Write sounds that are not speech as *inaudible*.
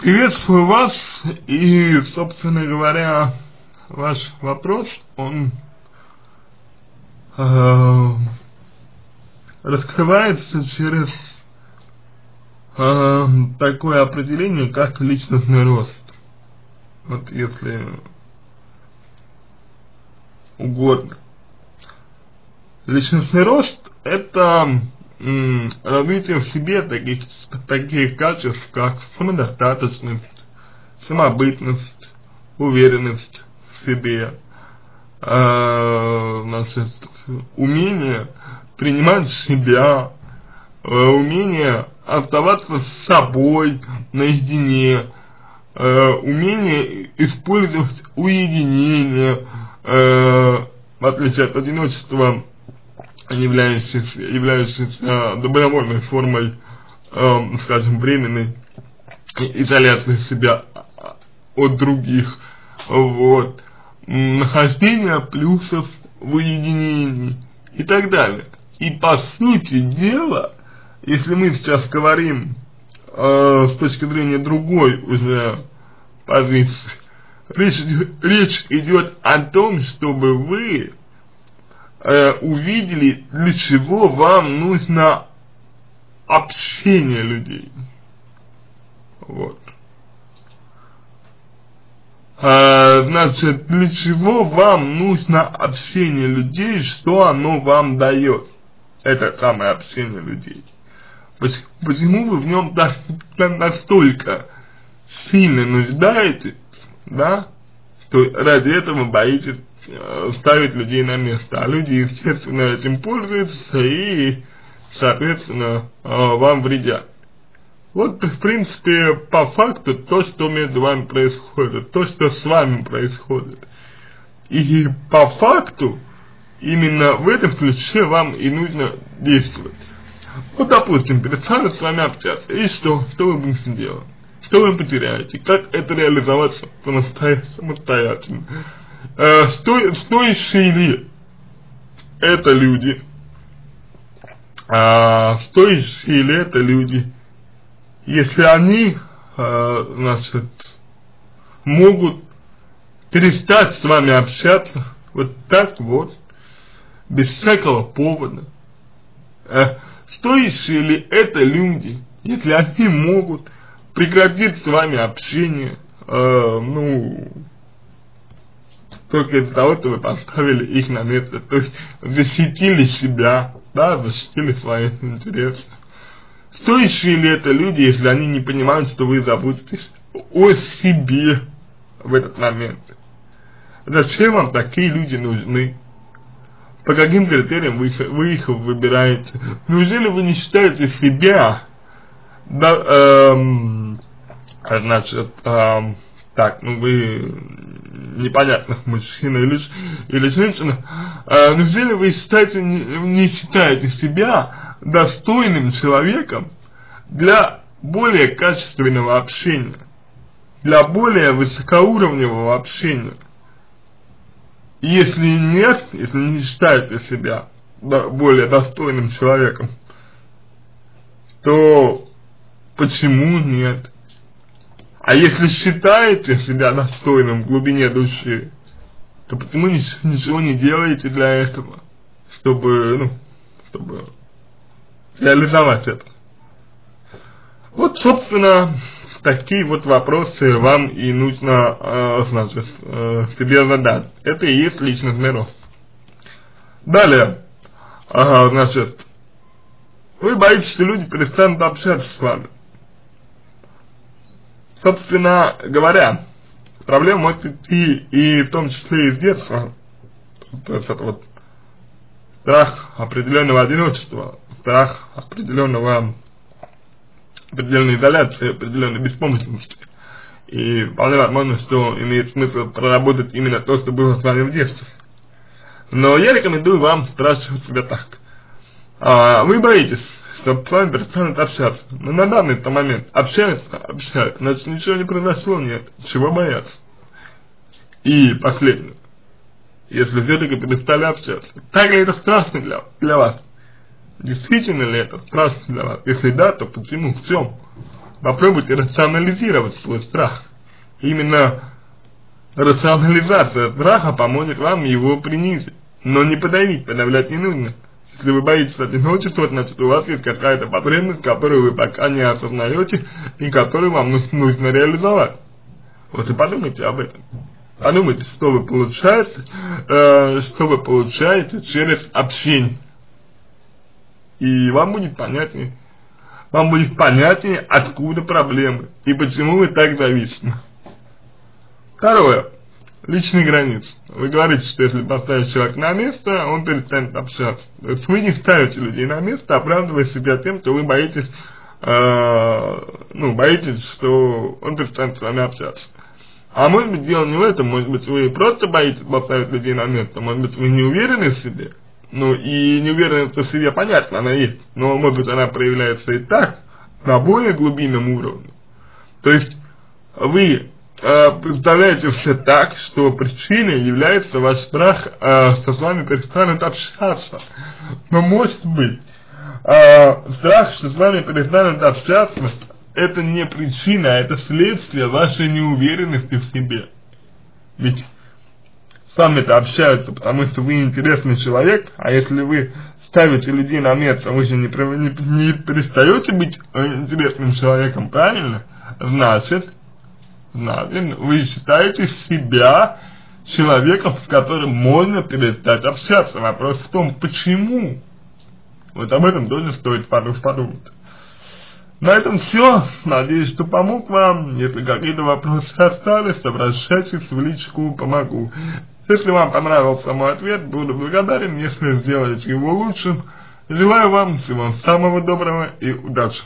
Приветствую вас и, собственно говоря, ваш вопрос, он э, раскрывается через э, такое определение, как личностный рост. Вот если угодно. Личностный рост – это развитие в себе таких, таких качеств, как самодостаточность, самобытность, уверенность в себе, э, значит, умение принимать себя, э, умение оставаться с собой наедине, э, умение использовать уединение, э, в отличие от одиночества, являющихся, являющихся добровольной формой, э, скажем, временной изоляции себя от других, вот, нахождение плюсов в уединении и так далее. И по сути дела, если мы сейчас говорим э, с точки зрения другой уже позиции, речь, речь идет о том, чтобы вы э, увидели, для чего вам нужно общение людей. Вот. А, значит, для чего вам нужно общение людей, что оно вам дает? Это самое общение людей. Почему вы в нем настолько сильно нуждаетесь, да, что ради этого боитесь ставить людей на место, а люди, естественно, этим пользуются и, соответственно, э, вам вредят. Вот, в принципе, по факту, то, что между вами происходит, то, что с вами происходит. И по факту, именно в этом ключе вам и нужно действовать. Вот, допустим, перестанут с вами общаться, и что? Что вы будете делать? Что вы потеряете? Как это реализовать самостоятельно? Э, сто, стоящие ли это люди, э, стоящие ли это люди, если они, э, значит, могут перестать с вами общаться вот так вот, без всякого повода. Э, стоящие ли это люди, если они могут прекратить с вами общение, э, ну, только из-за того, что вы поставили их на место, то есть защитили себя, да, защитили свои интересы. Стоящие ли это люди, если они не понимают, что вы заботитесь о себе в этот момент? Зачем вам такие люди нужны? По каким критериям вы, вы их выбираете? Неужели вы не считаете себя, да, эм, значит, эм, так, ну вы непонятно, *laughs* мужчина или, или женщина, а, неужели вы считаете, не, не считаете себя достойным человеком для более качественного общения, для более высокоуровневого общения? Если нет, если не считаете себя более достойным человеком, то почему нет? А если считаете себя достойным в глубине души, то почему ничего не делаете для этого, чтобы, ну, чтобы реализовать это? Вот, собственно, такие вот вопросы вам и нужно, э, значит, э, себе задать. Это и есть личностный рост. Далее, э, значит, вы боитесь, что люди перестанут общаться с вами. Собственно говоря, проблема может идти и в том числе и с детства. То есть это вот страх определенного одиночества, страх определенного определенной изоляции, определенной беспомощности. И вполне возможно, что имеет смысл проработать именно то, что было с вами в детстве. Но я рекомендую вам спрашивать себя так. А, вы боитесь чтобы с вами перестанут общаться. Но на данный момент общаются, общаются, значит ничего не произошло, нет, чего бояться. И последнее. Если все-таки перестали общаться, так ли это страшно для, для вас? Действительно ли это страшно для вас? Если да, то почему? В чем? попробуйте рационализировать свой страх. Именно рационализация страха поможет вам его принизить. Но не подавить, подавлять не нужно. Если вы боитесь одиночества, значит у вас есть какая-то потребность, которую вы пока не осознаете и которую вам нужно реализовать. Вот и подумайте об этом. Подумайте, что вы получаете, э, что вы получаете через общение. И вам будет понятнее, вам будет понятнее, откуда проблемы и почему вы так зависимы. Второе. Личные границы. Вы говорите, что если поставить человека на место, он перестанет общаться. То есть вы не ставите людей на место, оправдывая себя тем, что вы боитесь, э, ну, боитесь, что он перестанет с вами общаться. А может быть дело не в этом, может быть вы просто боитесь поставить людей на место, может быть вы не уверены в себе, ну и неуверенность в себе понятно, она есть, но может быть она проявляется и так, на более глубинном уровне. То есть вы представляете все так, что причиной является ваш страх, э, что с вами перестанут общаться. Но может быть, э, страх, что с вами перестанут общаться, это не причина, а это следствие вашей неуверенности в себе. Ведь с вами-то общаются, потому что вы интересный человек, а если вы ставите людей на место, вы же не, не, не перестаете быть интересным человеком, правильно? Значит, значит, вы считаете себя человеком, с которым можно перестать общаться. Вопрос в том, почему. Вот об этом тоже стоит подумать. На этом все. Надеюсь, что помог вам. Если какие-то вопросы остались, обращайтесь в личку, помогу. Если вам понравился мой ответ, буду благодарен, если сделаете его лучшим. Желаю вам всего самого доброго и удачи.